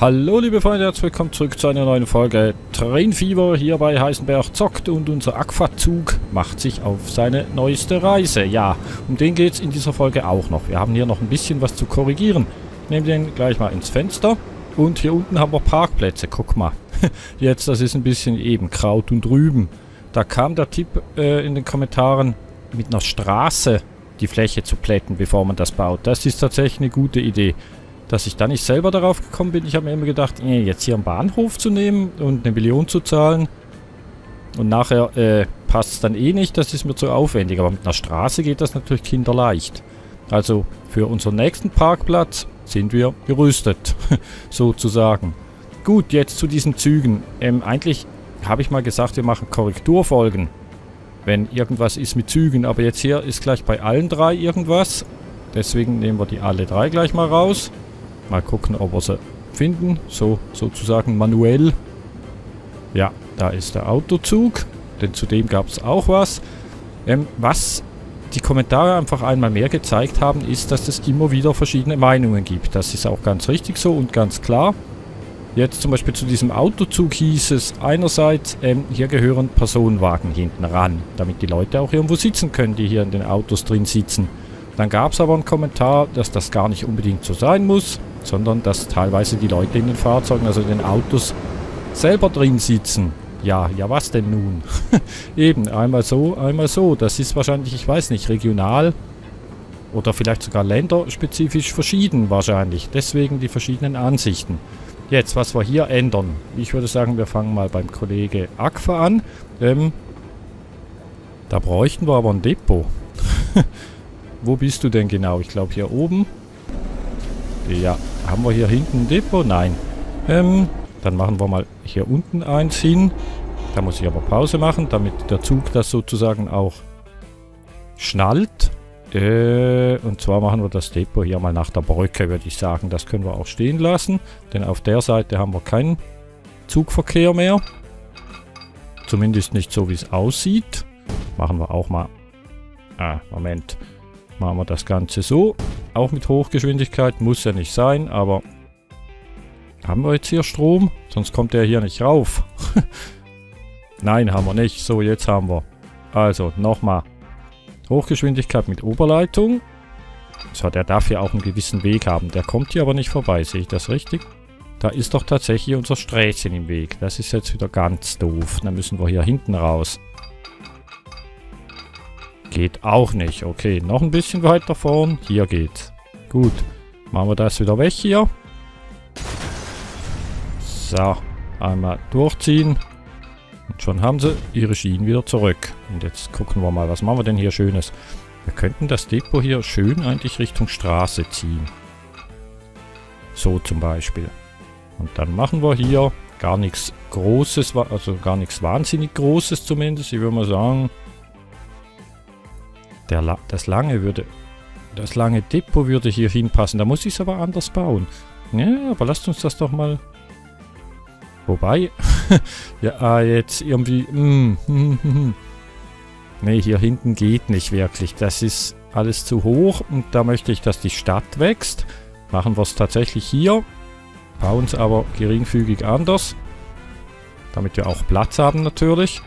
Hallo liebe Freunde, herzlich willkommen zurück zu einer neuen Folge Train Fever hier bei Heisenberg zockt und unser Aquazug macht sich auf seine neueste Reise. Ja, um den geht es in dieser Folge auch noch. Wir haben hier noch ein bisschen was zu korrigieren. Ich nehme den gleich mal ins Fenster und hier unten haben wir Parkplätze. Guck mal, jetzt das ist ein bisschen eben Kraut und Rüben. Da kam der Tipp äh, in den Kommentaren mit einer Straße die Fläche zu plätten, bevor man das baut. Das ist tatsächlich eine gute Idee dass ich da nicht selber darauf gekommen bin. Ich habe mir immer gedacht, äh, jetzt hier einen Bahnhof zu nehmen und eine Million zu zahlen. Und nachher äh, passt es dann eh nicht, das ist mir zu aufwendig. Aber mit einer Straße geht das natürlich kinderleicht. Also für unseren nächsten Parkplatz sind wir gerüstet, sozusagen. Gut, jetzt zu diesen Zügen. Ähm, eigentlich habe ich mal gesagt, wir machen Korrekturfolgen, wenn irgendwas ist mit Zügen. Aber jetzt hier ist gleich bei allen drei irgendwas. Deswegen nehmen wir die alle drei gleich mal raus. Mal gucken, ob wir sie finden. So, sozusagen manuell. Ja, da ist der Autozug. Denn zudem gab es auch was. Ähm, was die Kommentare einfach einmal mehr gezeigt haben, ist, dass es immer wieder verschiedene Meinungen gibt. Das ist auch ganz richtig so und ganz klar. Jetzt zum Beispiel zu diesem Autozug hieß es einerseits, ähm, hier gehören Personenwagen hinten ran, damit die Leute auch irgendwo sitzen können, die hier in den Autos drin sitzen. Dann gab es aber einen Kommentar, dass das gar nicht unbedingt so sein muss sondern dass teilweise die Leute in den Fahrzeugen, also in den Autos, selber drin sitzen. Ja, ja was denn nun? Eben, einmal so, einmal so. Das ist wahrscheinlich, ich weiß nicht, regional oder vielleicht sogar länderspezifisch verschieden wahrscheinlich. Deswegen die verschiedenen Ansichten. Jetzt, was wir hier ändern. Ich würde sagen, wir fangen mal beim Kollege Aqua an. Ähm, da bräuchten wir aber ein Depot. Wo bist du denn genau? Ich glaube hier oben. Ja, haben wir hier hinten ein Depot? Nein. Ähm, dann machen wir mal hier unten eins hin. Da muss ich aber Pause machen, damit der Zug das sozusagen auch schnallt. Äh, und zwar machen wir das Depot hier mal nach der Brücke, würde ich sagen. Das können wir auch stehen lassen, denn auf der Seite haben wir keinen Zugverkehr mehr. Zumindest nicht so, wie es aussieht. Machen wir auch mal... Ah, Moment. Machen wir das Ganze so. Auch mit Hochgeschwindigkeit. Muss ja nicht sein, aber... Haben wir jetzt hier Strom? Sonst kommt der hier nicht rauf. Nein, haben wir nicht. So, jetzt haben wir. Also, nochmal. Hochgeschwindigkeit mit Oberleitung. So, der darf ja auch einen gewissen Weg haben. Der kommt hier aber nicht vorbei. Sehe ich das richtig? Da ist doch tatsächlich unser Sträßchen im Weg. Das ist jetzt wieder ganz doof. Dann müssen wir hier hinten raus. Geht auch nicht. Okay, noch ein bisschen weiter vorn. Hier geht's. Gut. Machen wir das wieder weg hier. So. Einmal durchziehen. Und schon haben sie ihre Schienen wieder zurück. Und jetzt gucken wir mal, was machen wir denn hier Schönes? Wir könnten das Depot hier schön eigentlich Richtung Straße ziehen. So zum Beispiel. Und dann machen wir hier gar nichts Großes, also gar nichts wahnsinnig Großes zumindest. Ich würde mal sagen, der, das lange würde... Das lange Depot würde hier hinpassen. Da muss ich es aber anders bauen. Ja, aber lasst uns das doch mal... Wobei... ja, ah, jetzt irgendwie... Mm, mm, nee, hier hinten geht nicht wirklich. Das ist alles zu hoch und da möchte ich, dass die Stadt wächst. Machen wir es tatsächlich hier. Bauen es aber geringfügig anders. Damit wir auch Platz haben natürlich.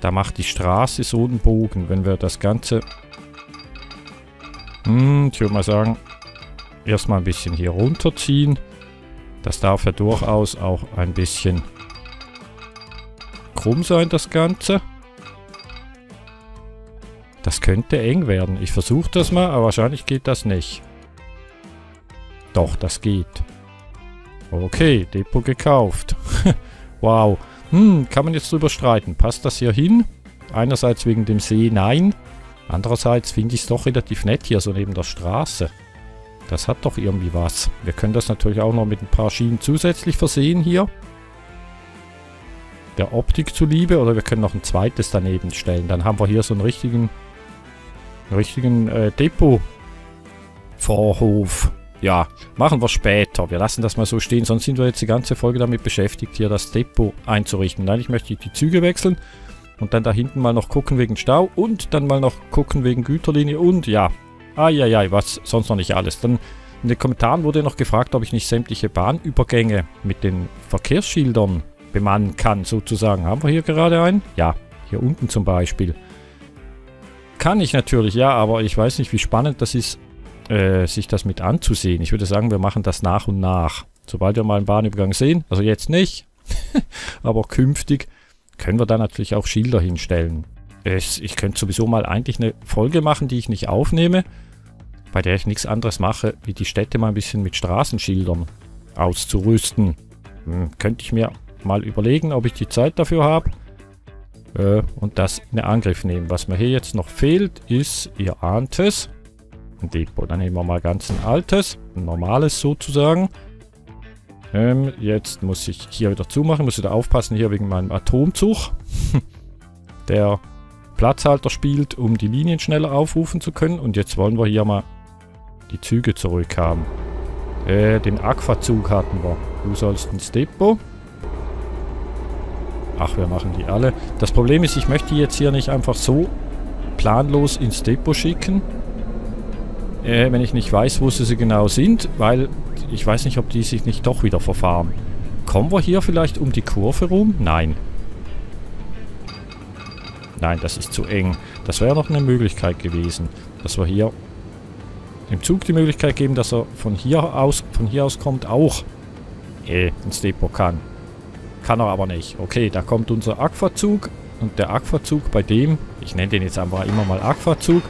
Da macht die Straße so einen Bogen. Wenn wir das Ganze... Hm, ich würde mal sagen, erstmal ein bisschen hier runterziehen. Das darf ja durchaus auch ein bisschen krumm sein, das Ganze. Das könnte eng werden. Ich versuche das mal, aber wahrscheinlich geht das nicht. Doch, das geht. Okay, Depot gekauft. wow. Hm, kann man jetzt drüber streiten. Passt das hier hin? Einerseits wegen dem See, nein. Andererseits finde ich es doch relativ nett hier so neben der Straße. Das hat doch irgendwie was. Wir können das natürlich auch noch mit ein paar Schienen zusätzlich versehen hier. Der Optik zuliebe. Oder wir können noch ein zweites daneben stellen. Dann haben wir hier so einen richtigen, richtigen äh, Depot-Vorhof. Ja, machen wir später. Wir lassen das mal so stehen, sonst sind wir jetzt die ganze Folge damit beschäftigt, hier das Depot einzurichten. Nein, ich möchte die Züge wechseln und dann da hinten mal noch gucken wegen Stau und dann mal noch gucken wegen Güterlinie und ja, ai, was sonst noch nicht alles. Dann In den Kommentaren wurde noch gefragt, ob ich nicht sämtliche Bahnübergänge mit den Verkehrsschildern bemannen kann, sozusagen. Haben wir hier gerade einen? Ja, hier unten zum Beispiel. Kann ich natürlich, ja, aber ich weiß nicht, wie spannend das ist, äh, sich das mit anzusehen. Ich würde sagen, wir machen das nach und nach. Sobald wir mal einen Bahnübergang sehen, also jetzt nicht, aber künftig, können wir da natürlich auch Schilder hinstellen. Es, ich könnte sowieso mal eigentlich eine Folge machen, die ich nicht aufnehme, bei der ich nichts anderes mache, wie die Städte mal ein bisschen mit Straßenschildern auszurüsten. Hm, könnte ich mir mal überlegen, ob ich die Zeit dafür habe äh, und das in Angriff nehmen. Was mir hier jetzt noch fehlt, ist, ihr ahnt es, Depot. Dann nehmen wir mal ganz ein altes, ein normales sozusagen. Ähm, jetzt muss ich hier wieder zumachen, muss wieder aufpassen hier wegen meinem Atomzug. der Platzhalter spielt, um die Linien schneller aufrufen zu können. Und jetzt wollen wir hier mal die Züge zurückhaben. Äh, den Aquazug hatten wir. Du sollst ins Depot. Ach, wir machen die alle. Das Problem ist, ich möchte die jetzt hier nicht einfach so planlos ins Depot schicken. Äh, wenn ich nicht weiß, wo sie genau sind, weil ich weiß nicht, ob die sich nicht doch wieder verfahren. Kommen wir hier vielleicht um die Kurve rum? Nein. Nein, das ist zu eng. Das wäre noch eine Möglichkeit gewesen, dass wir hier dem Zug die Möglichkeit geben, dass er von hier aus, von hier aus kommt, auch äh, ins Depot kann. Kann er aber nicht. Okay, da kommt unser Aquazug. Und der Aquazug bei dem, ich nenne den jetzt einfach immer mal Aquazug,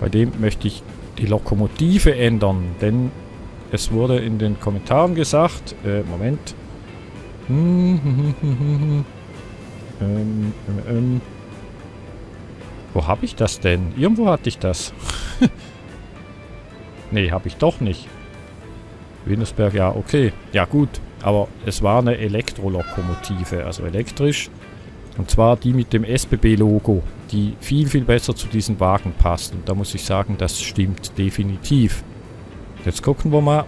bei dem möchte ich die Lokomotive ändern, denn es wurde in den Kommentaren gesagt, äh, Moment. Hm, hm, hm, ähm, ähm, ähm. Wo habe ich das denn? Irgendwo hatte ich das. nee, habe ich doch nicht. Wintersberg, ja, okay. Ja, gut. Aber es war eine Elektrolokomotive, also elektrisch. Und zwar die mit dem SBB-Logo, die viel, viel besser zu diesen Wagen passt. Und da muss ich sagen, das stimmt definitiv. Jetzt gucken wir mal.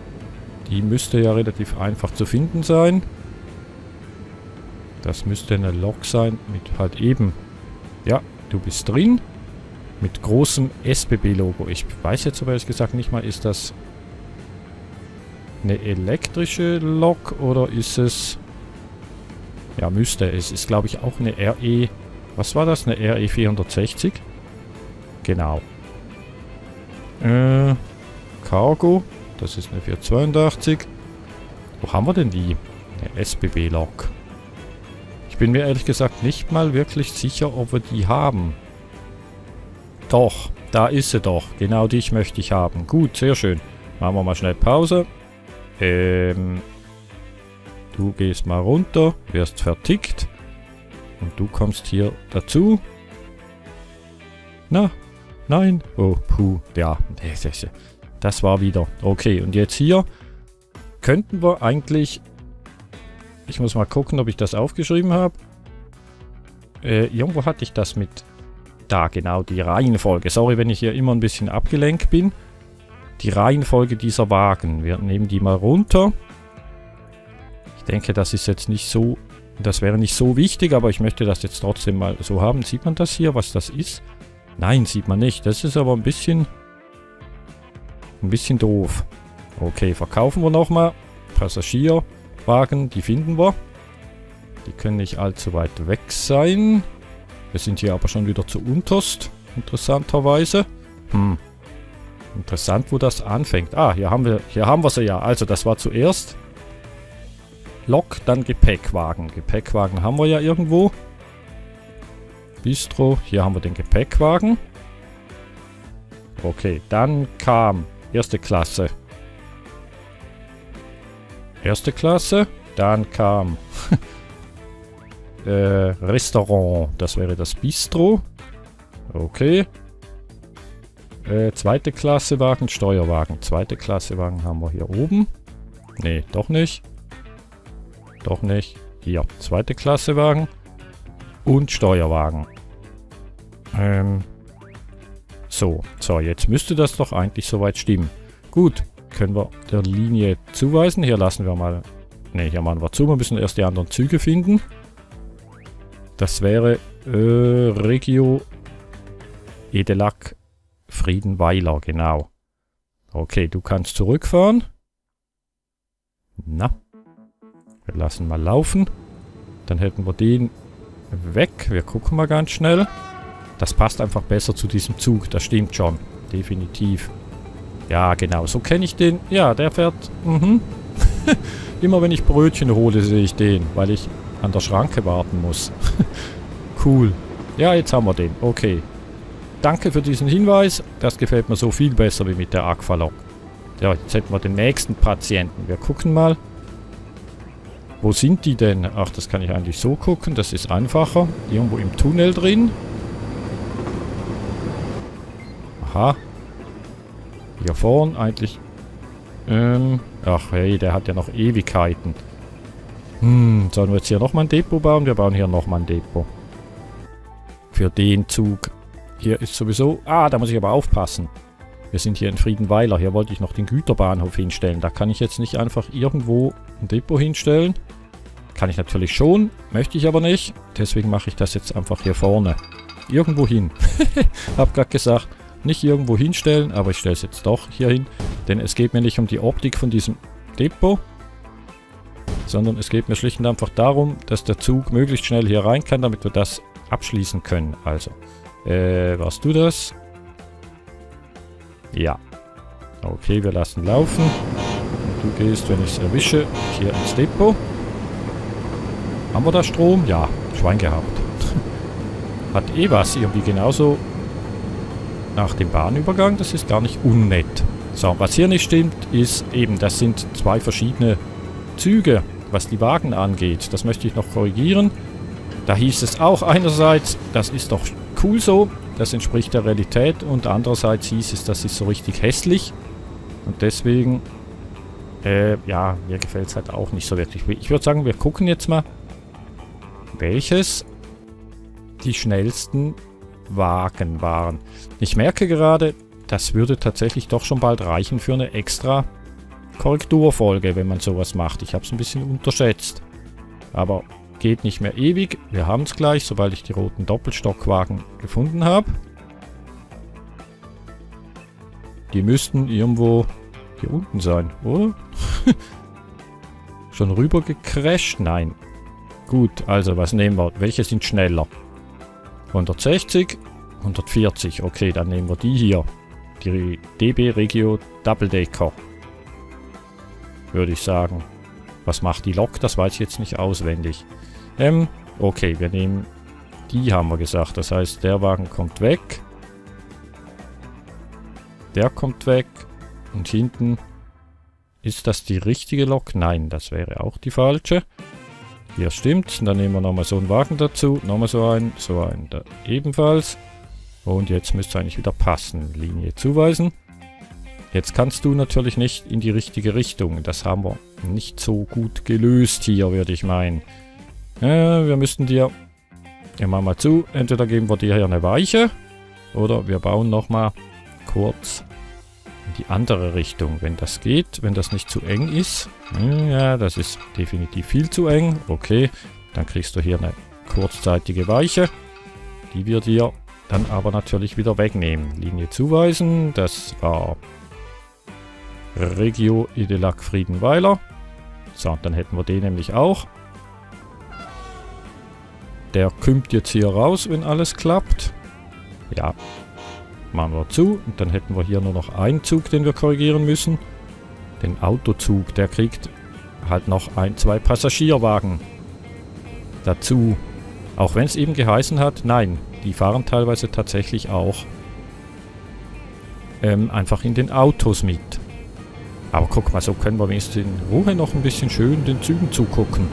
Die müsste ja relativ einfach zu finden sein. Das müsste eine Lok sein mit halt eben... Ja, du bist drin. Mit großem SBB-Logo. Ich weiß jetzt aber ehrlich gesagt nicht mal, ist das eine elektrische Lok oder ist es... Ja, müsste. Es ist, glaube ich, auch eine RE... Was war das? Eine RE 460? Genau. Äh, Cargo. Das ist eine 482. Wo haben wir denn die? Eine SBB-Lok. Ich bin mir ehrlich gesagt nicht mal wirklich sicher, ob wir die haben. Doch, da ist sie doch. Genau dich möchte ich haben. Gut, sehr schön. Machen wir mal schnell Pause. Ähm, du gehst mal runter, wirst vertickt. Und du kommst hier dazu. Na, nein. Oh, puh, ja. Das war wieder. Okay, und jetzt hier könnten wir eigentlich ich muss mal gucken, ob ich das aufgeschrieben habe. Äh, irgendwo hatte ich das mit... Da, genau, die Reihenfolge. Sorry, wenn ich hier immer ein bisschen abgelenkt bin. Die Reihenfolge dieser Wagen. Wir nehmen die mal runter. Denke, das ist jetzt nicht so... Das wäre nicht so wichtig, aber ich möchte das jetzt trotzdem mal so haben. Sieht man das hier, was das ist? Nein, sieht man nicht. Das ist aber ein bisschen... Ein bisschen doof. Okay, verkaufen wir nochmal. Passagier. Wagen, die finden wir. Die können nicht allzu weit weg sein. Wir sind hier aber schon wieder zu unterst, interessanterweise. Hm. Interessant, wo das anfängt. Ah, hier haben wir, hier haben wir sie ja. Also, das war zuerst Lok, dann Gepäckwagen. Gepäckwagen haben wir ja irgendwo. Bistro, hier haben wir den Gepäckwagen. Okay, dann kam erste Klasse. Erste Klasse. Dann kam äh, Restaurant. Das wäre das Bistro. Okay. Äh, zweite Klasse Wagen, Steuerwagen. Zweite Klasse Wagen haben wir hier oben. Nee, doch nicht. Doch nicht. Hier, zweite Klasse Wagen. Und Steuerwagen. Ähm. So, so, jetzt müsste das doch eigentlich soweit stimmen. Gut, können wir der Linie zuweisen. Hier lassen wir mal... Ne, hier machen wir zu. Wir müssen erst die anderen Züge finden. Das wäre äh, Regio Edelak Friedenweiler, genau. Okay, du kannst zurückfahren. Na. Wir lassen mal laufen. Dann hätten wir den weg. Wir gucken mal ganz schnell. Das passt einfach besser zu diesem Zug. Das stimmt schon. Definitiv. Ja, genau. So kenne ich den. Ja, der fährt... Mhm. Immer wenn ich Brötchen hole, sehe ich den. Weil ich an der Schranke warten muss. cool. Ja, jetzt haben wir den. Okay. Danke für diesen Hinweis. Das gefällt mir so viel besser wie mit der Aqualok. Ja, jetzt hätten wir den nächsten Patienten. Wir gucken mal. Wo sind die denn? Ach, das kann ich eigentlich so gucken. Das ist einfacher. Irgendwo im Tunnel drin. Aha. Hier vorn eigentlich... Ähm, ach hey, der hat ja noch Ewigkeiten. Hm, sollen wir jetzt hier nochmal ein Depot bauen? Wir bauen hier nochmal ein Depot. Für den Zug. Hier ist sowieso... Ah, da muss ich aber aufpassen. Wir sind hier in Friedenweiler. Hier wollte ich noch den Güterbahnhof hinstellen. Da kann ich jetzt nicht einfach irgendwo ein Depot hinstellen. Kann ich natürlich schon, möchte ich aber nicht. Deswegen mache ich das jetzt einfach hier vorne. Irgendwo hin. Hab gerade gesagt, nicht irgendwo hinstellen, aber ich stelle es jetzt doch hier hin. Denn es geht mir nicht um die Optik von diesem Depot, sondern es geht mir schlicht und einfach darum, dass der Zug möglichst schnell hier rein kann, damit wir das abschließen können. Also, äh, warst du das? Ja. Okay, wir lassen laufen. Und du gehst, wenn ich es erwische, hier ins Depot. Haben wir da Strom? Ja, Schwein gehabt. Hat eh was irgendwie genauso nach dem Bahnübergang. Das ist gar nicht unnett. So, was hier nicht stimmt, ist eben, das sind zwei verschiedene Züge, was die Wagen angeht. Das möchte ich noch korrigieren. Da hieß es auch einerseits, das ist doch cool so, das entspricht der Realität und andererseits hieß es, das ist so richtig hässlich und deswegen, äh, ja, mir gefällt es halt auch nicht so wirklich. Ich würde sagen, wir gucken jetzt mal, welches die schnellsten Wagen waren. Ich merke gerade, das würde tatsächlich doch schon bald reichen für eine extra Korrekturfolge, wenn man sowas macht. Ich habe es ein bisschen unterschätzt. Aber geht nicht mehr ewig. Wir haben es gleich, sobald ich die roten Doppelstockwagen gefunden habe. Die müssten irgendwo hier unten sein, oder? Schon rüber gecrashed? Nein. Gut, also was nehmen wir? Welche sind schneller? 160, 140. Okay, dann nehmen wir die hier. Die DB Regio Double Decker. Würde ich sagen. Was macht die Lok? Das weiß ich jetzt nicht auswendig. Ähm, okay, wir nehmen... Die haben wir gesagt. Das heißt, der Wagen kommt weg. Der kommt weg. Und hinten... Ist das die richtige Lok? Nein, das wäre auch die falsche. Hier stimmt. Dann nehmen wir nochmal so einen Wagen dazu. Nochmal so einen. So einen da ebenfalls. Und jetzt müsste es eigentlich wieder passen. Linie zuweisen. Jetzt kannst du natürlich nicht in die richtige Richtung. Das haben wir nicht so gut gelöst hier, würde ich meinen. Äh, wir müssten dir... Ja, mach mal zu. Entweder geben wir dir hier eine Weiche. Oder wir bauen nochmal kurz in die andere Richtung, wenn das geht. Wenn das nicht zu eng ist. Ja, das ist definitiv viel zu eng. Okay, dann kriegst du hier eine kurzzeitige Weiche. Die wir dir dann aber natürlich wieder wegnehmen. Linie zuweisen. Das war Regio Idelac Friedenweiler. So, dann hätten wir den nämlich auch. Der kümmt jetzt hier raus, wenn alles klappt. Ja, machen wir zu. Und dann hätten wir hier nur noch einen Zug, den wir korrigieren müssen. Den Autozug, der kriegt halt noch ein, zwei Passagierwagen dazu. Auch wenn es eben geheißen hat, nein, die fahren teilweise tatsächlich auch ähm, einfach in den Autos mit. Aber guck mal, so können wir wenigstens in Ruhe noch ein bisschen schön den Zügen zugucken.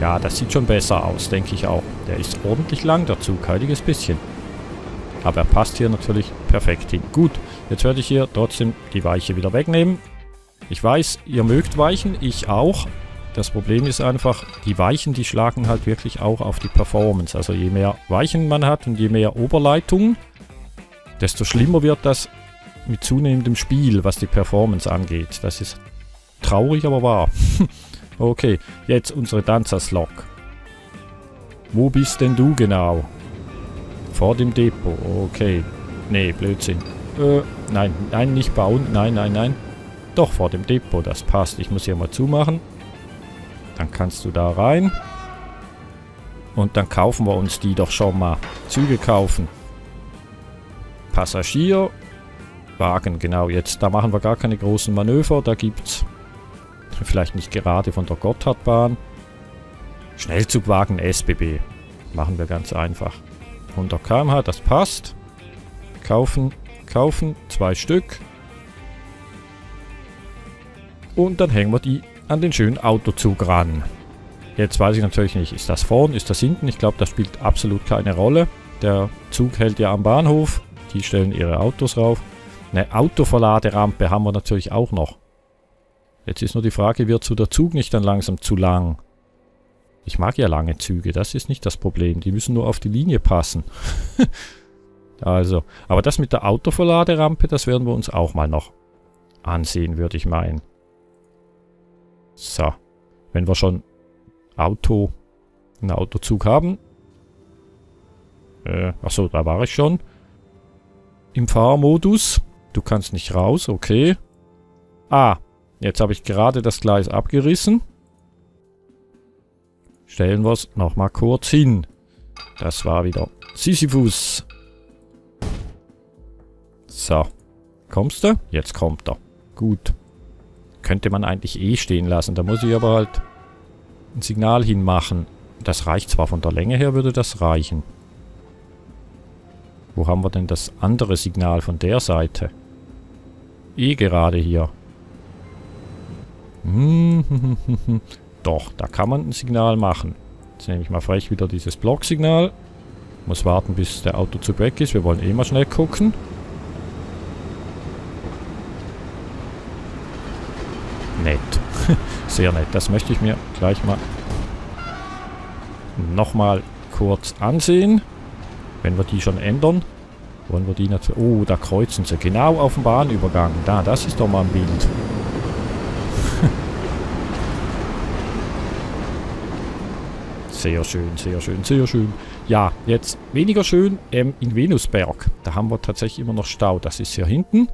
Ja, das sieht schon besser aus, denke ich auch. Der ist ordentlich lang, der Zug, heiliges bisschen. Aber er passt hier natürlich perfekt hin. Gut, jetzt werde ich hier trotzdem die Weiche wieder wegnehmen. Ich weiß, ihr mögt Weichen, ich auch. Das Problem ist einfach, die Weichen, die schlagen halt wirklich auch auf die Performance. Also je mehr Weichen man hat und je mehr Oberleitungen, desto schlimmer wird das mit zunehmendem Spiel, was die Performance angeht. Das ist traurig, aber wahr. Okay, jetzt unsere Danzerslok. Wo bist denn du genau? Vor dem Depot, okay. Nee, Blödsinn. Äh, nein, nein, nicht bauen. Nein, nein, nein. Doch, vor dem Depot. Das passt. Ich muss hier mal zumachen. Dann kannst du da rein. Und dann kaufen wir uns die doch schon mal. Züge kaufen. Passagier. Wagen, genau. Jetzt, da machen wir gar keine großen Manöver. Da gibt es vielleicht nicht gerade von der Gotthardbahn. Schnellzugwagen SBB. Machen wir ganz einfach. 100 km/h, das passt. Kaufen, kaufen, zwei Stück. Und dann hängen wir die an den schönen Autozug ran. Jetzt weiß ich natürlich nicht, ist das vorn, ist das hinten? Ich glaube, das spielt absolut keine Rolle. Der Zug hält ja am Bahnhof. Die stellen ihre Autos rauf. Eine Autoverladerampe haben wir natürlich auch noch. Jetzt ist nur die Frage, wird so der Zug nicht dann langsam zu lang? Ich mag ja lange Züge, das ist nicht das Problem. Die müssen nur auf die Linie passen. also, aber das mit der Autoverladerampe, das werden wir uns auch mal noch ansehen, würde ich meinen. So, wenn wir schon Auto, einen Autozug haben. Äh, achso, da war ich schon. Im Fahrmodus. Du kannst nicht raus, okay. Ah, jetzt habe ich gerade das Gleis abgerissen. Stellen wir es nochmal kurz hin. Das war wieder Sisyphus. So. Kommst du? Jetzt kommt er. Gut. Könnte man eigentlich eh stehen lassen. Da muss ich aber halt ein Signal hinmachen. Das reicht zwar von der Länge her, würde das reichen. Wo haben wir denn das andere Signal von der Seite? Eh gerade hier. Doch, da kann man ein Signal machen. Jetzt nehme ich mal frech wieder dieses Blocksignal. Muss warten, bis der Autozug weg ist. Wir wollen eh mal schnell gucken. Nett. Sehr nett. Das möchte ich mir gleich mal nochmal kurz ansehen. Wenn wir die schon ändern. Wollen wir die natürlich... Oh, da kreuzen sie. Genau auf dem Bahnübergang. Da, das ist doch mal ein Bild. Sehr schön, sehr schön, sehr schön. Ja, jetzt weniger schön ähm, in Venusberg. Da haben wir tatsächlich immer noch Stau. Das ist hier hinten.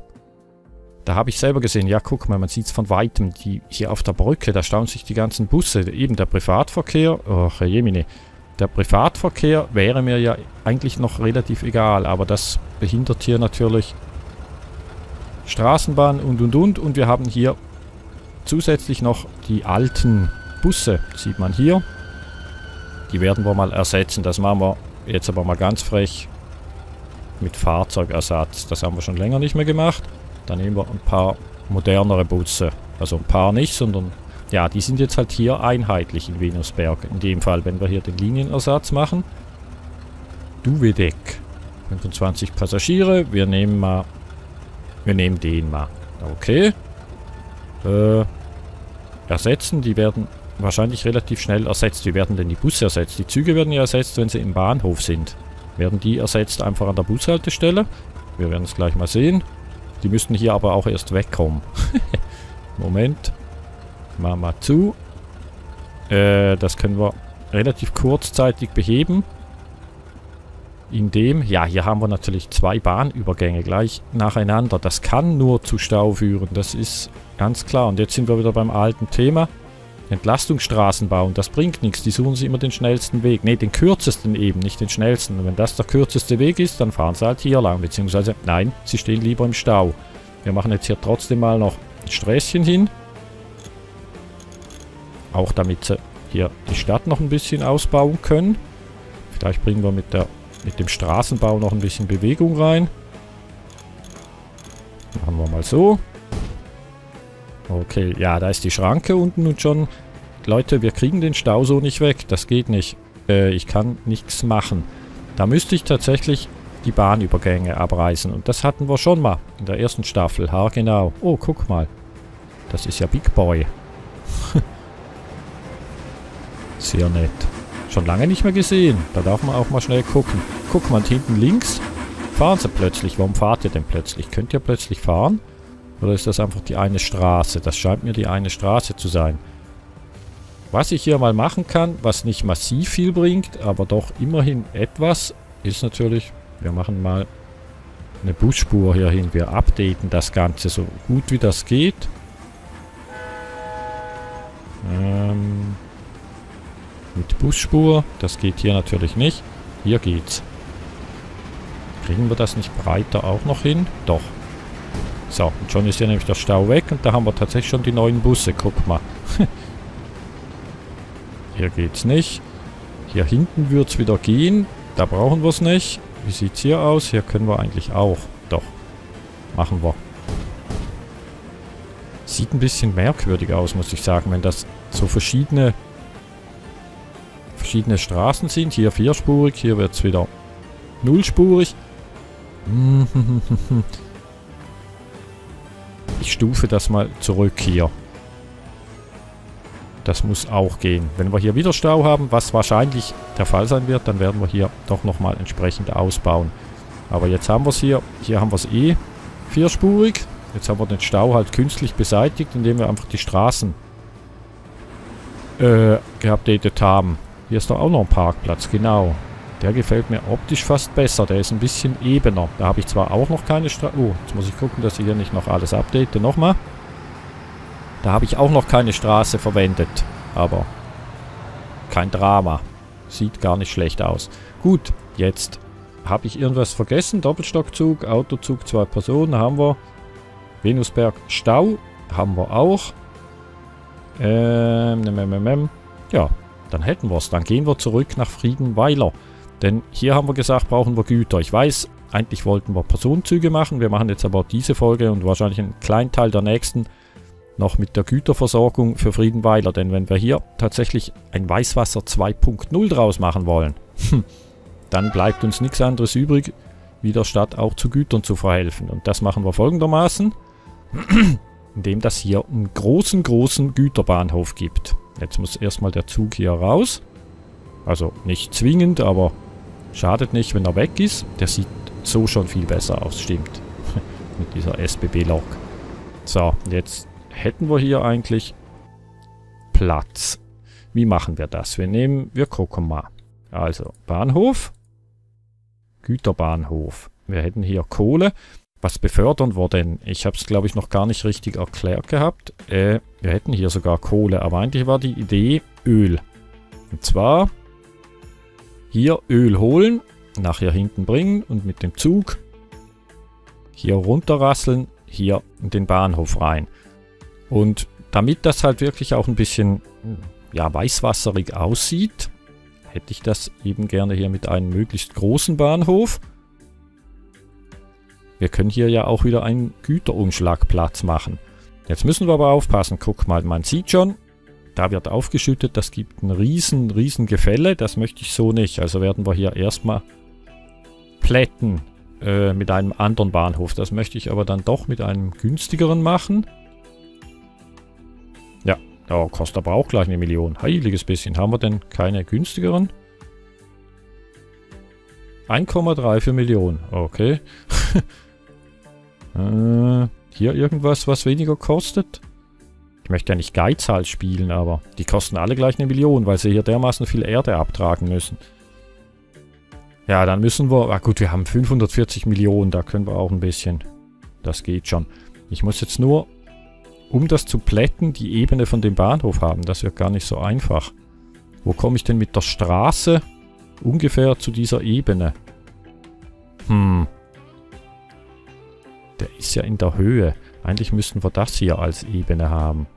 Da habe ich selber gesehen, ja guck mal, man sieht es von Weitem. Die, hier auf der Brücke, da stauen sich die ganzen Busse. Eben der Privatverkehr, ach jemine. Der Privatverkehr wäre mir ja eigentlich noch relativ egal, aber das behindert hier natürlich Straßenbahn und und und. Und wir haben hier zusätzlich noch die alten Busse, sieht man hier. Die werden wir mal ersetzen. Das machen wir jetzt aber mal ganz frech mit Fahrzeugersatz. Das haben wir schon länger nicht mehr gemacht. Dann nehmen wir ein paar modernere Busse. Also ein paar nicht, sondern ja, die sind jetzt halt hier einheitlich in Venusberg. In dem Fall, wenn wir hier den Linienersatz machen. Duvedek. 25 Passagiere. Wir nehmen mal... Wir nehmen den mal. Okay. Äh, ersetzen. Die werden wahrscheinlich relativ schnell ersetzt. Wie werden denn die Busse ersetzt? Die Züge werden ja ersetzt, wenn sie im Bahnhof sind. Werden die ersetzt einfach an der Bushaltestelle? Wir werden es gleich mal sehen. Die müssten hier aber auch erst wegkommen. Moment. Wir zu. Äh, das können wir relativ kurzzeitig beheben. Indem, ja, hier haben wir natürlich zwei Bahnübergänge gleich nacheinander. Das kann nur zu Stau führen, das ist ganz klar. Und jetzt sind wir wieder beim alten Thema. Entlastungsstraßen bauen, das bringt nichts. Die suchen sich immer den schnellsten Weg. Ne, den kürzesten eben, nicht den schnellsten. Und wenn das der kürzeste Weg ist, dann fahren sie halt hier lang. Beziehungsweise, nein, sie stehen lieber im Stau. Wir machen jetzt hier trotzdem mal noch ein Sträßchen hin. Auch damit sie hier die Stadt noch ein bisschen ausbauen können. Vielleicht bringen wir mit, der, mit dem Straßenbau noch ein bisschen Bewegung rein. Machen wir mal so. Okay, ja, da ist die Schranke unten und schon... Leute, wir kriegen den Stau so nicht weg. Das geht nicht. Äh, ich kann nichts machen. Da müsste ich tatsächlich die Bahnübergänge abreißen. Und das hatten wir schon mal in der ersten Staffel. Ha, genau. Oh, guck mal. Das ist ja Big Boy. Sehr nett. Schon lange nicht mehr gesehen. Da darf man auch mal schnell gucken. Guck mal, hinten links fahren sie plötzlich. Warum fahrt ihr denn plötzlich? Könnt ihr plötzlich fahren? Oder ist das einfach die eine Straße? Das scheint mir die eine Straße zu sein. Was ich hier mal machen kann, was nicht massiv viel bringt, aber doch immerhin etwas, ist natürlich, wir machen mal eine Busspur hier hin. Wir updaten das Ganze so gut wie das geht. Ähm, mit Busspur. Das geht hier natürlich nicht. Hier geht's. Kriegen wir das nicht breiter auch noch hin? Doch. So, und schon ist hier nämlich der Stau weg und da haben wir tatsächlich schon die neuen Busse. Guck mal. hier geht's nicht. Hier hinten wird's wieder gehen. Da brauchen wir es nicht. Wie sieht's hier aus? Hier können wir eigentlich auch. Doch. Machen wir. Sieht ein bisschen merkwürdig aus, muss ich sagen, wenn das so verschiedene verschiedene Straßen sind. Hier vierspurig, hier wird es wieder nullspurig. Ich stufe das mal zurück hier. Das muss auch gehen. Wenn wir hier wieder Stau haben, was wahrscheinlich der Fall sein wird, dann werden wir hier doch nochmal entsprechend ausbauen. Aber jetzt haben wir es hier. Hier haben wir es eh vierspurig. Jetzt haben wir den Stau halt künstlich beseitigt, indem wir einfach die Straßen äh, geupdatet haben. Hier ist doch auch noch ein Parkplatz, genau. Der gefällt mir optisch fast besser. Der ist ein bisschen ebener. Da habe ich zwar auch noch keine Straße... Oh, jetzt muss ich gucken, dass ich hier nicht noch alles update. Nochmal. Da habe ich auch noch keine Straße verwendet. Aber kein Drama. Sieht gar nicht schlecht aus. Gut, jetzt habe ich irgendwas vergessen. Doppelstockzug, Autozug, zwei Personen haben wir. Venusberg Stau haben wir auch. Ähm, mm, mm, mm. ja, dann hätten wir es. Dann gehen wir zurück nach Friedenweiler. Denn hier haben wir gesagt, brauchen wir Güter. Ich weiß, eigentlich wollten wir Personenzüge machen. Wir machen jetzt aber diese Folge und wahrscheinlich einen kleinen Teil der nächsten noch mit der Güterversorgung für Friedenweiler. Denn wenn wir hier tatsächlich ein Weißwasser 2.0 draus machen wollen, hm, dann bleibt uns nichts anderes übrig, wie der Stadt auch zu Gütern zu verhelfen. Und das machen wir folgendermaßen, indem das hier einen großen, großen Güterbahnhof gibt. Jetzt muss erstmal der Zug hier raus. Also nicht zwingend, aber schadet nicht, wenn er weg ist. Der sieht so schon viel besser aus, stimmt. Mit dieser SBB-Lok. So, jetzt hätten wir hier eigentlich Platz. Wie machen wir das? Wir nehmen, wir gucken mal. Also, Bahnhof. Güterbahnhof. Wir hätten hier Kohle. Was befördern wir denn? Ich habe es, glaube ich, noch gar nicht richtig erklärt gehabt. Äh, wir hätten hier sogar Kohle, aber eigentlich war die Idee Öl. Und zwar hier Öl holen, nachher hinten bringen und mit dem Zug hier runterrasseln, hier in den Bahnhof rein. Und damit das halt wirklich auch ein bisschen ja, weißwasserig aussieht, hätte ich das eben gerne hier mit einem möglichst großen Bahnhof. Wir können hier ja auch wieder einen Güterumschlagplatz machen. Jetzt müssen wir aber aufpassen. Guck mal, man sieht schon, da wird aufgeschüttet. Das gibt ein riesen, riesen Gefälle. Das möchte ich so nicht. Also werden wir hier erstmal plätten äh, mit einem anderen Bahnhof. Das möchte ich aber dann doch mit einem günstigeren machen. Ja, oh, kostet aber auch gleich eine Million. Heiliges bisschen. Haben wir denn keine günstigeren? 1,34 Millionen. Okay. Äh, hier irgendwas, was weniger kostet? Ich möchte ja nicht Geizhal spielen, aber die kosten alle gleich eine Million, weil sie hier dermaßen viel Erde abtragen müssen. Ja, dann müssen wir... Ah gut, wir haben 540 Millionen, da können wir auch ein bisschen... Das geht schon. Ich muss jetzt nur, um das zu plätten, die Ebene von dem Bahnhof haben. Das wird gar nicht so einfach. Wo komme ich denn mit der Straße ungefähr zu dieser Ebene? Hm, der ist ja in der Höhe. Eigentlich müssten wir das hier als Ebene haben.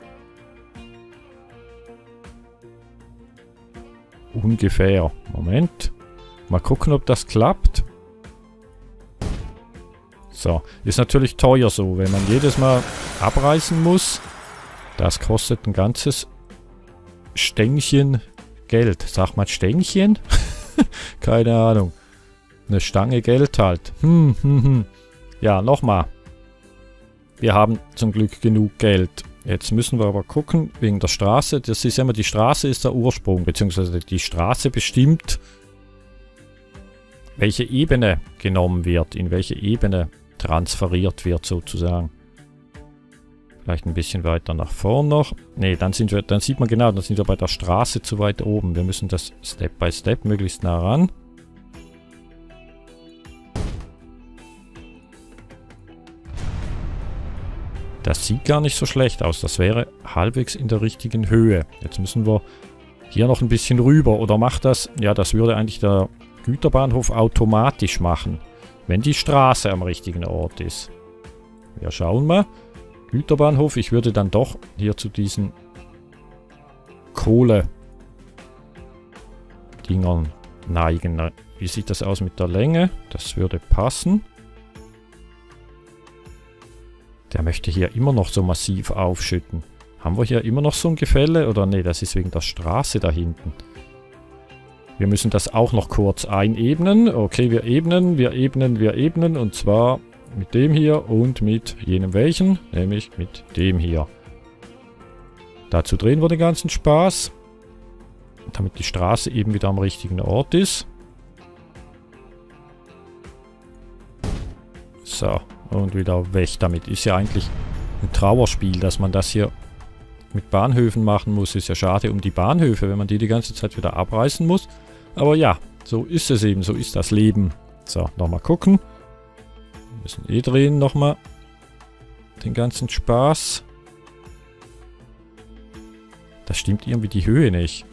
Ungefähr. Moment. Mal gucken, ob das klappt. So. Ist natürlich teuer so, wenn man jedes Mal abreißen muss. Das kostet ein ganzes Stängchen Geld. Sag mal Stängchen? Keine Ahnung. Eine Stange Geld halt. Hm, hm, hm. Ja, nochmal. Wir haben zum Glück genug Geld. Jetzt müssen wir aber gucken, wegen der Straße. Das ist immer, die Straße ist der Ursprung, beziehungsweise die Straße bestimmt, welche Ebene genommen wird, in welche Ebene transferiert wird sozusagen. Vielleicht ein bisschen weiter nach vorn noch. Ne, dann, dann sieht man genau, dann sind wir bei der Straße zu weit oben. Wir müssen das Step by Step möglichst nah ran. Sieht gar nicht so schlecht aus. Das wäre halbwegs in der richtigen Höhe. Jetzt müssen wir hier noch ein bisschen rüber. Oder macht das... Ja, das würde eigentlich der Güterbahnhof automatisch machen. Wenn die Straße am richtigen Ort ist. Wir schauen mal. Güterbahnhof. Ich würde dann doch hier zu diesen Kohle Dingern neigen. Wie sieht das aus mit der Länge? Das würde passen. Der möchte hier immer noch so massiv aufschütten. Haben wir hier immer noch so ein Gefälle? Oder nee, das ist wegen der Straße da hinten. Wir müssen das auch noch kurz einebnen. Okay, wir ebnen, wir ebnen, wir ebnen. Und zwar mit dem hier und mit jenem welchen. Nämlich mit dem hier. Dazu drehen wir den ganzen Spaß. Damit die Straße eben wieder am richtigen Ort ist. So, und wieder weg damit. Ist ja eigentlich ein Trauerspiel, dass man das hier mit Bahnhöfen machen muss. Ist ja schade um die Bahnhöfe, wenn man die die ganze Zeit wieder abreißen muss. Aber ja, so ist es eben, so ist das Leben. So, nochmal gucken. Wir müssen eh drehen nochmal. Den ganzen Spaß. Das stimmt irgendwie die Höhe nicht.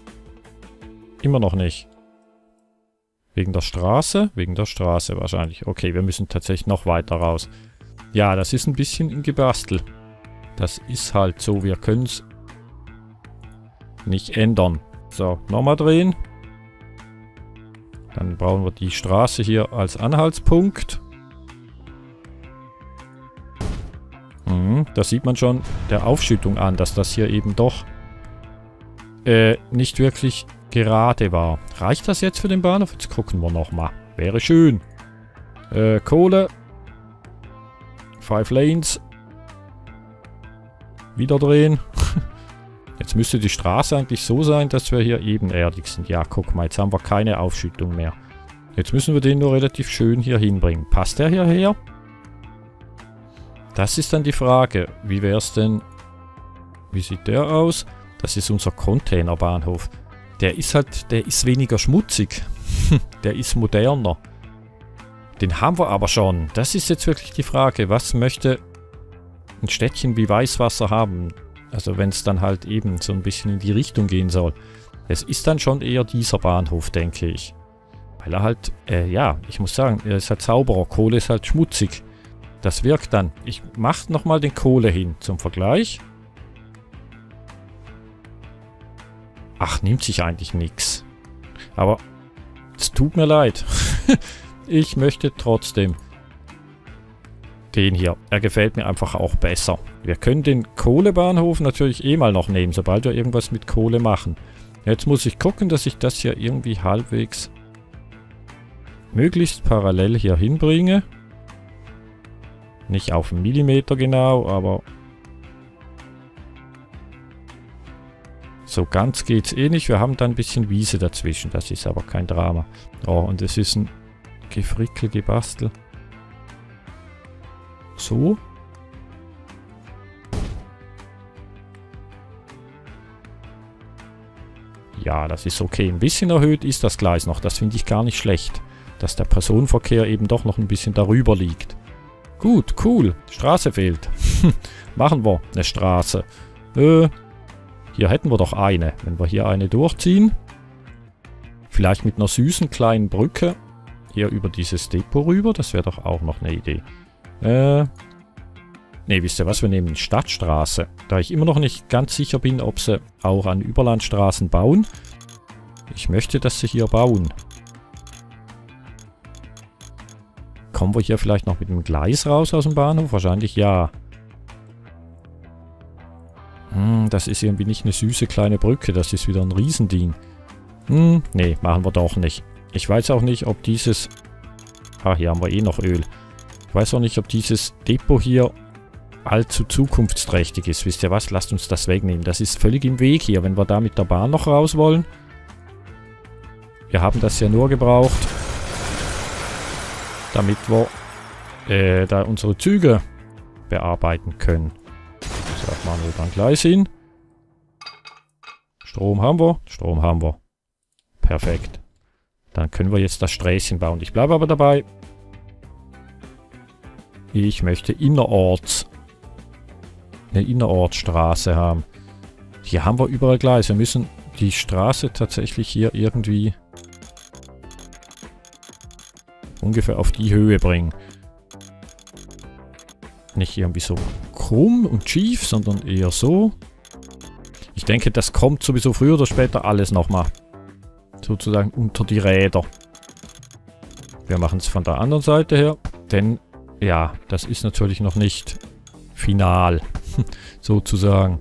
Immer noch nicht. Wegen der Straße? Wegen der Straße wahrscheinlich. Okay, wir müssen tatsächlich noch weiter raus. Ja, das ist ein bisschen ein Gebastel. Das ist halt so. Wir können es nicht ändern. So, nochmal drehen. Dann brauchen wir die Straße hier als Anhaltspunkt. Mhm, da sieht man schon der Aufschüttung an, dass das hier eben doch äh, nicht wirklich gerade war. Reicht das jetzt für den Bahnhof? Jetzt gucken wir nochmal. Wäre schön. Äh, Kohle. Five Lanes. Wieder drehen. Jetzt müsste die Straße eigentlich so sein, dass wir hier ebenerdig sind. Ja, guck mal, jetzt haben wir keine Aufschüttung mehr. Jetzt müssen wir den nur relativ schön hier hinbringen. Passt der hierher? Das ist dann die Frage. Wie wäre es denn... Wie sieht der aus? Das ist unser Containerbahnhof. Der ist halt, der ist weniger schmutzig. der ist moderner. Den haben wir aber schon. Das ist jetzt wirklich die Frage. Was möchte ein Städtchen wie Weißwasser haben? Also wenn es dann halt eben so ein bisschen in die Richtung gehen soll. Es ist dann schon eher dieser Bahnhof, denke ich. Weil er halt, äh, ja, ich muss sagen, er ist halt sauberer. Kohle ist halt schmutzig. Das wirkt dann. Ich mache nochmal den Kohle hin zum Vergleich. Ach, nimmt sich eigentlich nichts. Aber es tut mir leid. ich möchte trotzdem den hier. Er gefällt mir einfach auch besser. Wir können den Kohlebahnhof natürlich eh mal noch nehmen, sobald wir irgendwas mit Kohle machen. Jetzt muss ich gucken, dass ich das hier irgendwie halbwegs möglichst parallel hier hinbringe. Nicht auf einen Millimeter genau, aber So ganz geht's eh nicht. Wir haben da ein bisschen Wiese dazwischen. Das ist aber kein Drama. Oh, und es ist ein Gefrickel, Gebastel. So. Ja, das ist okay. Ein bisschen erhöht ist das Gleis noch. Das finde ich gar nicht schlecht. Dass der Personenverkehr eben doch noch ein bisschen darüber liegt. Gut, cool. Straße fehlt. Machen wir eine Straße. Äh, hier hätten wir doch eine. Wenn wir hier eine durchziehen. Vielleicht mit einer süßen kleinen Brücke. Hier über dieses Depot rüber. Das wäre doch auch noch eine Idee. Äh. Ne, wisst ihr was? Wir nehmen Stadtstraße. Da ich immer noch nicht ganz sicher bin, ob sie auch an Überlandstraßen bauen. Ich möchte, dass sie hier bauen. Kommen wir hier vielleicht noch mit dem Gleis raus aus dem Bahnhof? Wahrscheinlich ja. Das ist irgendwie nicht eine süße kleine Brücke. Das ist wieder ein Riesending. Hm, nee, machen wir doch nicht. Ich weiß auch nicht, ob dieses... Ah, hier haben wir eh noch Öl. Ich weiß auch nicht, ob dieses Depot hier allzu zukunftsträchtig ist. Wisst ihr was? Lasst uns das wegnehmen. Das ist völlig im Weg hier, wenn wir da mit der Bahn noch raus wollen. Wir haben das ja nur gebraucht, damit wir äh, da unsere Züge bearbeiten können. So, machen wir dann gleich hin. Strom haben wir. Strom haben wir. Perfekt. Dann können wir jetzt das Sträßchen bauen. Ich bleibe aber dabei. Ich möchte innerorts eine Innerortstraße haben. Hier haben wir überall Gleise. Wir müssen die Straße tatsächlich hier irgendwie ungefähr auf die Höhe bringen. Nicht irgendwie so krumm und schief, sondern eher so. Ich denke, das kommt sowieso früher oder später alles nochmal. Sozusagen unter die Räder. Wir machen es von der anderen Seite her, denn ja, das ist natürlich noch nicht final, sozusagen.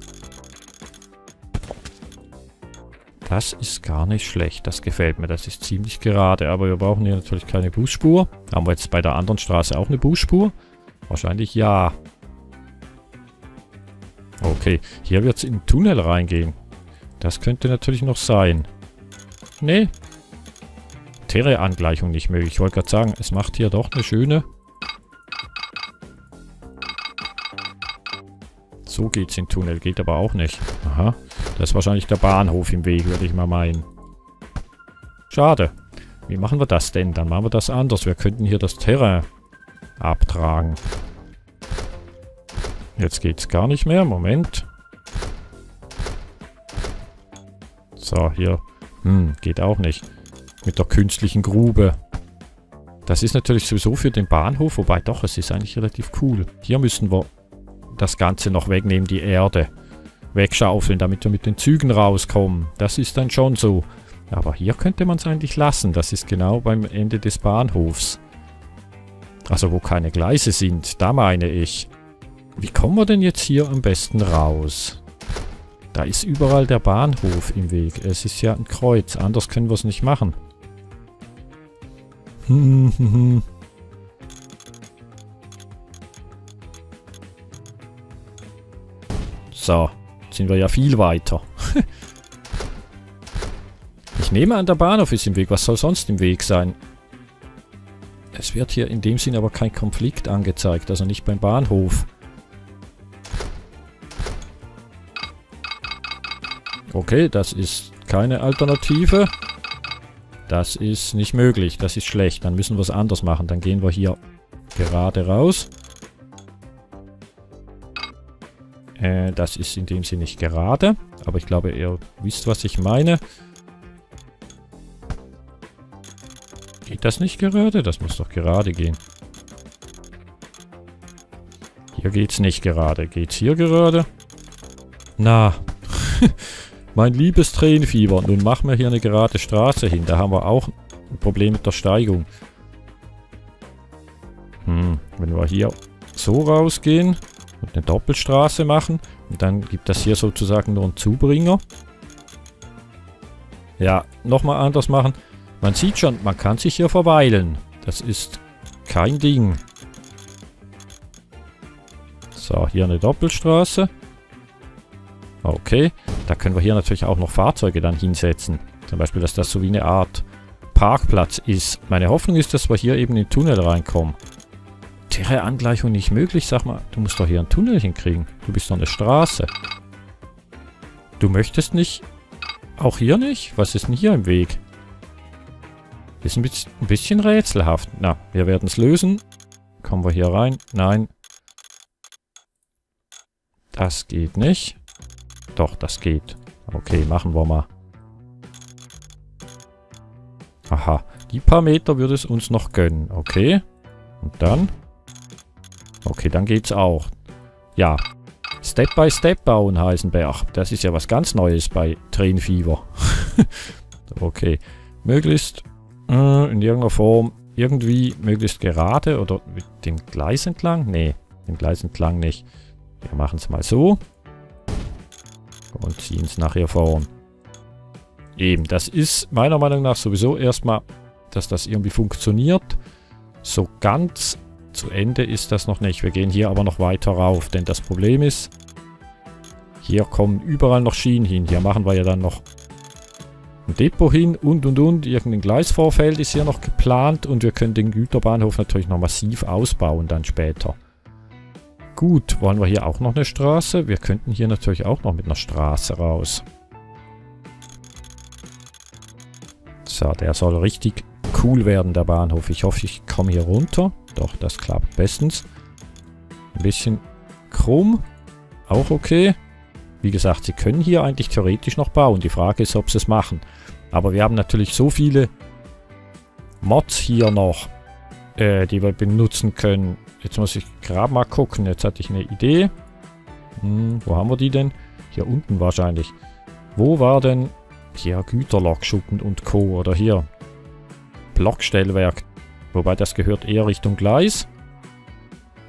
Das ist gar nicht schlecht, das gefällt mir, das ist ziemlich gerade, aber wir brauchen hier natürlich keine Busspur. Haben wir jetzt bei der anderen Straße auch eine Busspur? Wahrscheinlich ja. Okay, hier wird es in den Tunnel reingehen. Das könnte natürlich noch sein. Nee. Terre-Angleichung nicht möglich. Ich wollte gerade sagen, es macht hier doch eine schöne... So geht's in den Tunnel. Geht aber auch nicht. Aha. Das ist wahrscheinlich der Bahnhof im Weg, würde ich mal meinen. Schade. Wie machen wir das denn? Dann machen wir das anders. Wir könnten hier das Terrain abtragen. Jetzt geht's gar nicht mehr. Moment. So, hier. Hm, geht auch nicht. Mit der künstlichen Grube. Das ist natürlich sowieso für den Bahnhof, wobei doch, es ist eigentlich relativ cool. Hier müssen wir das Ganze noch wegnehmen, die Erde. Wegschaufeln, damit wir mit den Zügen rauskommen. Das ist dann schon so. Aber hier könnte man es eigentlich lassen. Das ist genau beim Ende des Bahnhofs. Also wo keine Gleise sind, da meine ich. Wie kommen wir denn jetzt hier am besten raus? Da ist überall der Bahnhof im Weg. Es ist ja ein Kreuz. Anders können wir es nicht machen. so, sind wir ja viel weiter. ich nehme an, der Bahnhof ist im Weg. Was soll sonst im Weg sein? Es wird hier in dem Sinn aber kein Konflikt angezeigt, also nicht beim Bahnhof. Okay, das ist keine Alternative. Das ist nicht möglich, das ist schlecht. Dann müssen wir es anders machen. Dann gehen wir hier gerade raus. Äh, das ist in dem Sinne nicht gerade. Aber ich glaube, ihr wisst, was ich meine. Geht das nicht gerade? Das muss doch gerade gehen. Hier geht's nicht gerade. Geht's hier gerade? Na. mein liebes Tränenfieber. Nun machen wir hier eine gerade Straße hin. Da haben wir auch ein Problem mit der Steigung. Hm, wenn wir hier so rausgehen und eine Doppelstraße machen, dann gibt das hier sozusagen nur einen Zubringer. Ja, nochmal anders machen. Man sieht schon, man kann sich hier verweilen. Das ist kein Ding. So, hier eine Doppelstraße. Okay, da können wir hier natürlich auch noch Fahrzeuge dann hinsetzen. Zum Beispiel, dass das so wie eine Art Parkplatz ist. Meine Hoffnung ist, dass wir hier eben in den Tunnel reinkommen. Terre-Angleichung nicht möglich? Sag mal, du musst doch hier einen Tunnel hinkriegen. Du bist doch eine Straße. Du möchtest nicht? Auch hier nicht? Was ist denn hier im Weg? Ist ein bisschen rätselhaft. Na, wir werden es lösen. Kommen wir hier rein? Nein. Das geht nicht. Doch, das geht. Okay, machen wir mal. Aha, die paar Meter würde es uns noch gönnen. Okay. Und dann? Okay, dann geht's auch. Ja. Step by Step bauen, Heisenberg. Das ist ja was ganz Neues bei Train Fever. okay. Möglichst äh, in irgendeiner Form irgendwie möglichst gerade oder mit dem Gleis entlang? Nee, dem Gleis entlang nicht. Wir machen es mal so. Und ziehen es nachher vorn. Eben, das ist meiner Meinung nach sowieso erstmal, dass das irgendwie funktioniert. So ganz zu Ende ist das noch nicht. Wir gehen hier aber noch weiter rauf, denn das Problem ist, hier kommen überall noch Schienen hin. Hier machen wir ja dann noch ein Depot hin und und und. Irgendein Gleisvorfeld ist hier noch geplant und wir können den Güterbahnhof natürlich noch massiv ausbauen dann später. Gut, wollen wir hier auch noch eine Straße? Wir könnten hier natürlich auch noch mit einer Straße raus. So, der soll richtig cool werden, der Bahnhof. Ich hoffe, ich komme hier runter. Doch, das klappt bestens. Ein bisschen krumm, auch okay. Wie gesagt, sie können hier eigentlich theoretisch noch bauen. Die Frage ist, ob sie es machen. Aber wir haben natürlich so viele Mods hier noch, äh, die wir benutzen können. Jetzt muss ich gerade mal gucken. Jetzt hatte ich eine Idee. Hm, wo haben wir die denn? Hier unten wahrscheinlich. Wo war denn... Hier Güterlokschuppen und Co. Oder hier Blockstellwerk. Wobei das gehört eher Richtung Gleis.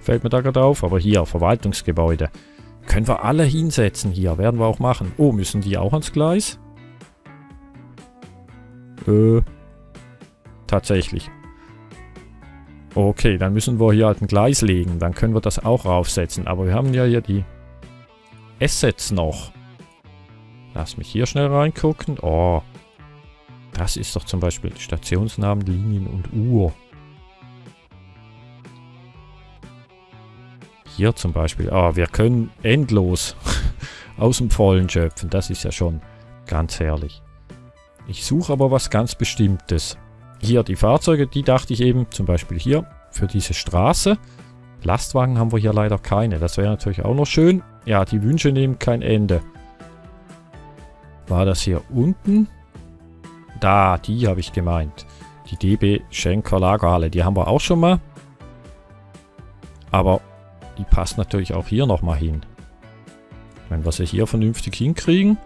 Fällt mir da gerade auf. Aber hier, Verwaltungsgebäude. Können wir alle hinsetzen hier. Werden wir auch machen. Oh, müssen die auch ans Gleis? Äh. Tatsächlich. Okay, dann müssen wir hier halt ein Gleis legen. Dann können wir das auch raufsetzen. Aber wir haben ja hier die Assets noch. Lass mich hier schnell reingucken. Oh. Das ist doch zum Beispiel Stationsnamen, Linien und Uhr. Hier zum Beispiel. Ah, wir können endlos aus dem Vollen schöpfen. Das ist ja schon ganz herrlich. Ich suche aber was ganz Bestimmtes. Hier die Fahrzeuge, die dachte ich eben, zum Beispiel hier, für diese Straße. Lastwagen haben wir hier leider keine. Das wäre natürlich auch noch schön. Ja, die Wünsche nehmen kein Ende. War das hier unten? Da, die habe ich gemeint. Die DB Schenker Lagerhalle, die haben wir auch schon mal. Aber die passt natürlich auch hier nochmal hin. Wenn wir sie hier vernünftig hinkriegen.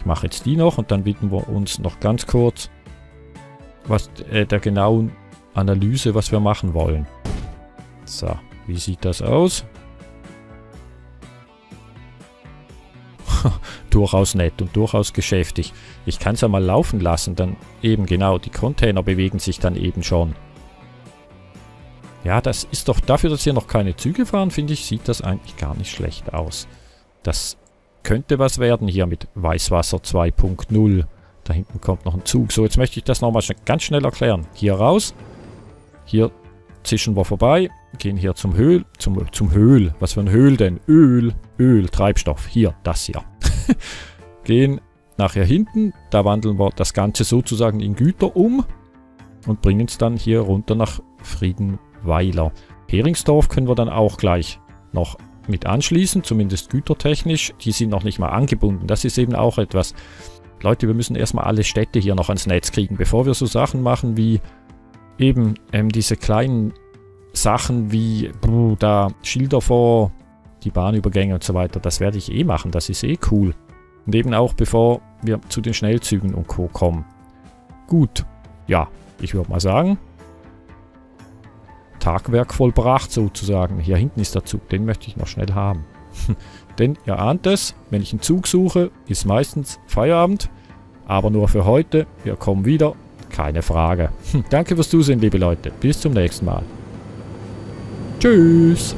Ich mache jetzt die noch und dann widmen wir uns noch ganz kurz was äh, der genauen Analyse, was wir machen wollen. So, wie sieht das aus? durchaus nett und durchaus geschäftig. Ich kann es ja mal laufen lassen, dann eben genau, die Container bewegen sich dann eben schon. Ja, das ist doch dafür, dass hier noch keine Züge fahren, finde ich, sieht das eigentlich gar nicht schlecht aus. Das könnte was werden hier mit Weißwasser 2.0. Da hinten kommt noch ein Zug. So, jetzt möchte ich das nochmal ganz schnell erklären. Hier raus. Hier zischen wir vorbei. Gehen hier zum Höhl. Zum, zum Höhl. Was für ein Höhl denn? Öl. Öl. Treibstoff. Hier. Das hier. Gehen nachher hinten. Da wandeln wir das Ganze sozusagen in Güter um. Und bringen es dann hier runter nach Friedenweiler. Heringsdorf können wir dann auch gleich noch mit anschließen, zumindest gütertechnisch. Die sind noch nicht mal angebunden. Das ist eben auch etwas. Leute, wir müssen erstmal alle Städte hier noch ans Netz kriegen, bevor wir so Sachen machen wie eben ähm, diese kleinen Sachen wie bruh, da Schilder vor, die Bahnübergänge und so weiter. Das werde ich eh machen, das ist eh cool. Und eben auch bevor wir zu den Schnellzügen und Co. kommen. Gut, ja, ich würde mal sagen, Tagwerk vollbracht sozusagen. Hier hinten ist der Zug, den möchte ich noch schnell haben. Denn ihr ahnt es, wenn ich einen Zug suche, ist meistens Feierabend. Aber nur für heute, wir kommen wieder, keine Frage. Danke fürs Zusehen, liebe Leute. Bis zum nächsten Mal. Tschüss.